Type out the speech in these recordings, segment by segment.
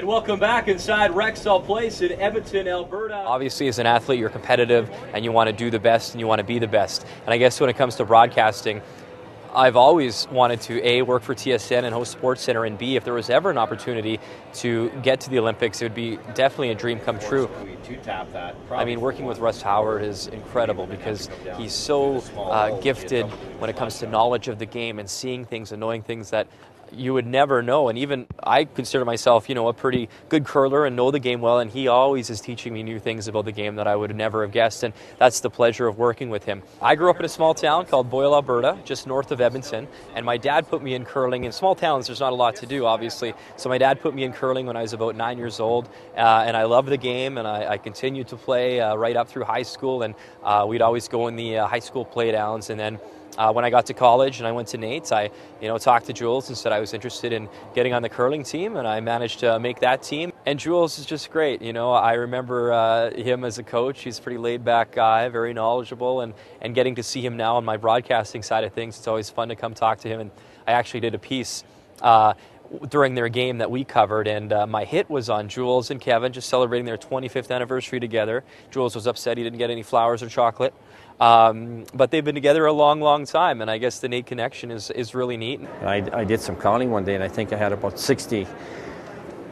And welcome back inside Rexall Place in Edmonton, Alberta. Obviously, as an athlete, you're competitive and you want to do the best and you want to be the best. And I guess when it comes to broadcasting, I've always wanted to A, work for TSN and host SportsCentre, and B, if there was ever an opportunity to get to the Olympics, it would be definitely a dream come true. I mean, working with Russ Howard is incredible because he's so uh, gifted when it comes to knowledge of the game and seeing things and knowing things that you would never know. And even I consider myself, you know, a pretty good curler and know the game well. And he always is teaching me new things about the game that I would never have guessed. And that's the pleasure of working with him. I grew up in a small town called Boyle, Alberta, just north of Edmonton. And my dad put me in curling. In small towns, there's not a lot to do, obviously. So my dad put me in curling when I was about nine years old. Uh, and I loved the game. And I, I continued to play uh, right up through high school. And uh, we'd always go in the uh, high school playdowns. And then uh, when I got to college and I went to NAIT, I you know talked to Jules and said I was interested in getting on the curling team, and I managed to make that team. And Jules is just great. You know, I remember uh, him as a coach. He's a pretty laid back guy, very knowledgeable, and and getting to see him now on my broadcasting side of things, it's always fun to come talk to him. And I actually did a piece. Uh, during their game that we covered, and uh, my hit was on Jules and Kevin just celebrating their 25th anniversary together. Jules was upset he didn't get any flowers or chocolate. Um, but they've been together a long, long time, and I guess the NAIT connection is, is really neat. I, I did some counting one day, and I think I had about 60,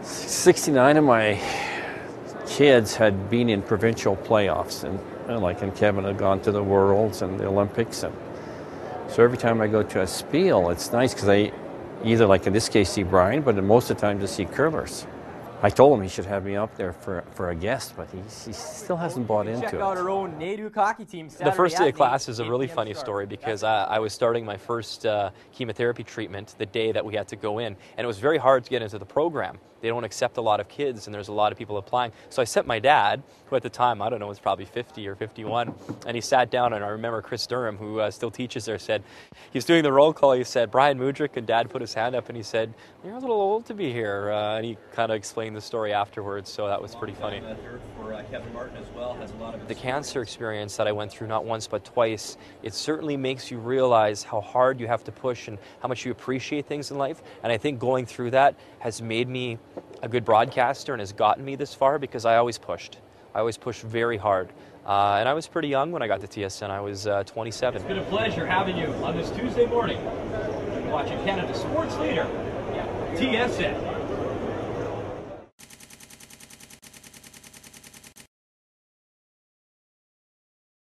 69 of my kids had been in provincial playoffs, and, and like and Kevin had gone to the Worlds and the Olympics, and so every time I go to a spiel, it's nice because I either like in this case see Bryan, but most of the time to see curlers. I told him he should have me up there for, for a guest, but he, he still hasn't bought into Check it. our own hockey team. The first day of class is a really funny story because I, I was starting my first uh, chemotherapy treatment the day that we had to go in, and it was very hard to get into the program. They don't accept a lot of kids, and there's a lot of people applying. So I sent my dad, who at the time, I don't know, was probably 50 or 51, and he sat down, and I remember Chris Durham, who uh, still teaches there, said, he was doing the roll call, he said, Bryan Mudryk, and dad put his hand up, and he said, you're a little old to be here, uh, and he kind of explained the story afterwards, so that was pretty funny. The cancer experience that I went through not once but twice, it certainly makes you realize how hard you have to push and how much you appreciate things in life. And I think going through that has made me a good broadcaster and has gotten me this far because I always pushed. I always pushed very hard. Uh, and I was pretty young when I got to TSN. I was uh, 27. It's been a pleasure having you on this Tuesday morning. Watching Canada's sports leader, TSN.